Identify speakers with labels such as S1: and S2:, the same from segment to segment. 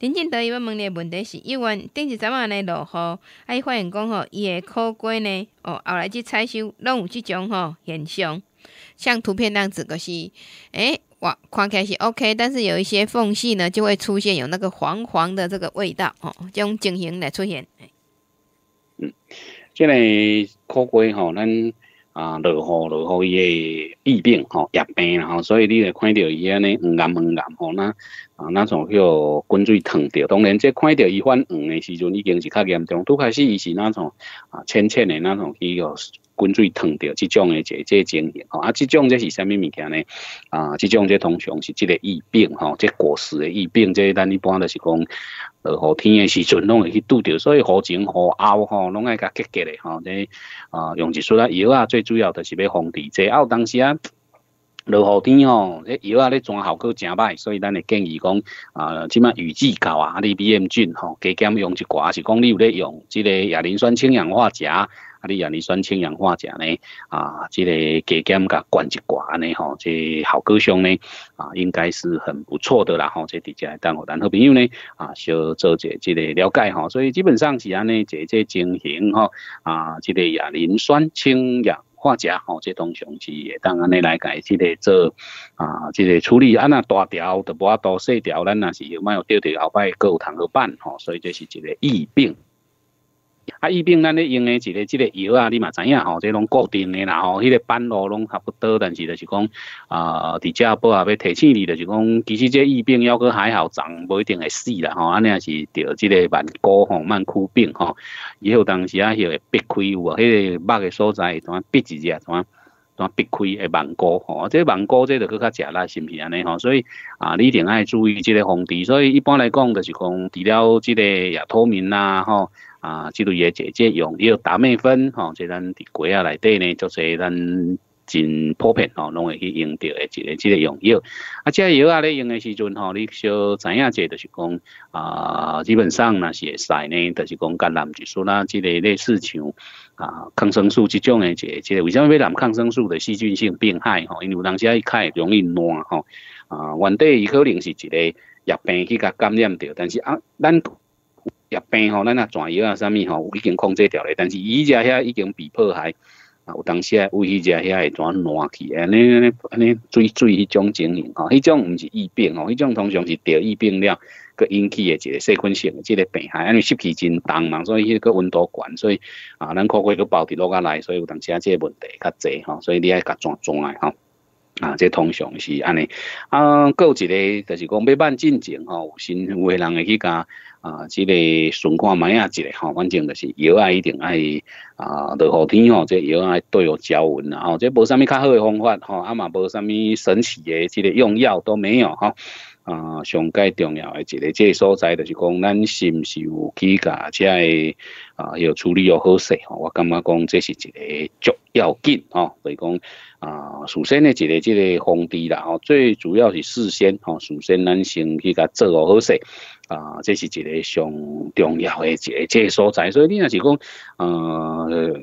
S1: 林进德伊要问你问题是，伊问顶一阵仔呢落雨，啊，伊发现讲吼，伊的苦瓜呢，哦，后来去采收，拢有即种吼现象，像图片那样子，个是，诶，哇，看起来是 OK，但是有一些缝隙呢，就会出现有那个黄黄的这个味道，哦，种情形来出现。
S2: 嗯，即个苦瓜吼，咱。啊，落雨落雨伊诶疫病吼，疫病啦吼，所以你会看到伊安尼黄暗黄暗吼，那啊那种叫滚水烫着。当然，这看到伊反黄诶时阵，已经是较严重。拄开始伊是那种啊浅浅诶那种迄个。滚水烫着即种诶即即情形吼，啊，即种即是啥物物件呢？啊，即种即通常是即个疫病吼，即果实诶疫病，即咱一般就是讲，落雨天诶时阵拢会去拄着，所以雨前雨后吼，拢爱甲结结诶吼，即啊用一束啊药啊，最主要就是要防治这啊，有当时啊。落雨天吼，这药啊咧装效果诚歹，所以咱会建议讲啊，即马雨季到啊，你 B M 菌吼，加减用一寡，是讲你有咧用即个亚磷酸氢氧化钾。啊，你亚磷酸氢氧化钾呢？啊，这个加减甲灌一寡安尼吼，这效果上呢啊，应该是很不错的啦吼。这底下等我咱好朋友呢啊，小做者这个了解吼，所以基本上是安尼这这情形吼啊，这个亚磷酸氢氧化钾吼，这通常是会当安尼来解这个做啊，这个处理啊那大条的无多细条，咱若是有卖有钓钓后摆各有通个办吼，所以这是一个疫病。啊，疫病咱咧用诶一个即个药啊，你嘛知影吼，即拢固定诶啦吼，迄个班路拢差不多，但是就是讲啊，伫遮报啊要提醒你，就是讲其实这疫病要搁还好长，无一定会死啦吼，安尼也是得即个慢高吼、慢枯病吼，以后当时啊，迄个闭开有啊，迄个肉诶所在，怎啊闭一日，怎啊怎啊闭开会慢高吼，这慢高这就搁较食力，是毋是安尼吼？所以啊，你一定爱注意即个防治，所以一般来讲就是讲除了即个亚托明啦吼。啊，即类嘢姐用药达美芬吼，即咱伫国啊内底呢，就是咱真普遍吼，拢会去用到诶一个即个用药。啊，即药啊咧用诶时阵吼，你小知影者就是讲啊，基本上若是会使呢，就是讲橄榄指数啦，即个类似像啊抗生素即种诶即即个为什么要含抗生素的细菌性病害吼？因为有当时啊一开容易烂吼，啊，原底伊可能是一个疫病去甲感染着，但是啊，咱疫病吼，咱啊转药啊，啥物吼，已经控制掉咧。但是伊只遐已经被迫害，啊，有当时啊，为伊只遐会转烂去，安尼安尼安尼最最迄种情形吼，迄种毋是疫病吼，迄种通常是得疫病了，佮引起诶一个细菌性诶即个病害，因为湿气真重嘛，所以迄个温度悬，所以啊，咱可可佮包伫落下来，所以有当时啊，即个问题较济吼，所以你爱甲转转来吼。啊，这通常是安尼，啊，有一个就是讲要办进前吼，有新有诶人会去甲啊，即个顺看买啊，一个吼，反正就是药啊，一定爱啊，落雨天吼，这药啊对有招纹啦，吼，这无啥物较好诶方法吼，啊嘛无啥物神奇诶，即个用药都没有吼。啊上介重要诶一个即个所在，就是讲咱是毋是有去甲即个啊，要处理要好势吼，我感觉讲这是一个足要紧吼，所以讲啊，首先呢，一个即个防治啦吼，最主要是事先吼，首先咱先去甲做好势啊，这是一个上重要诶一个即个所在，所以你若是讲呃。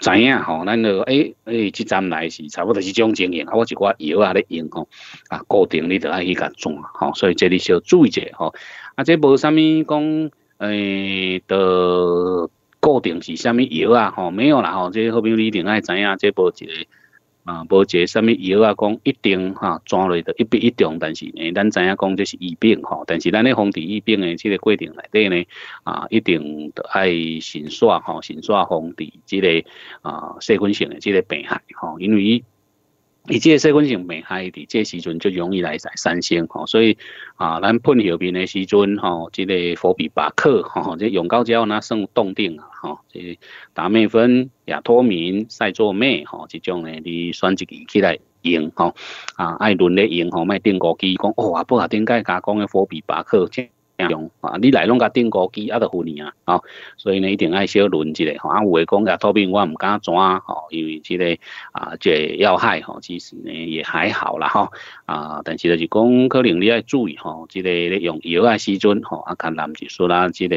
S2: 知影吼，咱就诶诶，即站来是差不多是种情形，啊，我一寡药啊咧用吼，啊，固定你着爱去甲转吼，所以这里小注意者吼，啊，这无啥物讲诶著固定是啥物药啊吼，没有啦吼，这好比你一定爱知影，这无一个。啊，无一个啥物药啊，讲一定哈抓落的一比一中，但是呢，咱知影讲这是疫病吼，但是咱咧防治疫病的即个过程内底呢，啊，一定得爱先刷吼，先刷防治即个啊细菌性的即个病害吼，因为。伊伊即个细菌性病害伫即个时阵就容易来在产生吼，所以啊，咱喷药片的时阵吼，即个氟比巴克吼，即用到之后那算冻定啊吼，即达美芬、亚托明、赛唑美吼，即种诶，你选一支起来用吼，啊，爱轮咧用吼，莫定高机讲哦，啊，不啊，顶解加讲诶氟比巴克。用啊，你来拢甲订高机啊，都负年啊，吼，所以呢一定爱小轮一下吼，啊，有诶讲甲托病我毋敢转吼，因为即个啊，这要害吼，其实呢也还好啦吼，啊，但是就是讲可能你要注意吼，即个咧用药啊时阵吼，啊，看男子说啦，即个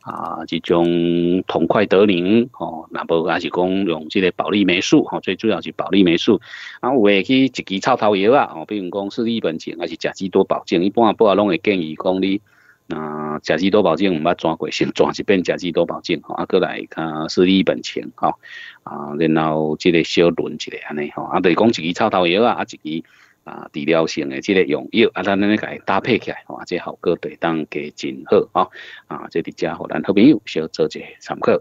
S2: 啊，即种痛快得宁吼，那无也是讲用即个保利霉素吼，最主要是保利霉素，啊，有诶去一支臭头药啊，吼，比如讲是利本钱还是甲基多保健，一般啊不啊拢会建议讲你。那甲基多保证毋捌转过，先转一遍甲基多保证吼，啊，过来看视力本钱吼，啊，然后即个小轮一下安尼吼，啊，就是讲一支草头药啊，啊，一支啊治疗性诶即个用药，啊，咱安尼甲伊搭配起来，吼，即效果对当加真好吼，啊，即伫遮互咱好朋友小做一个参考。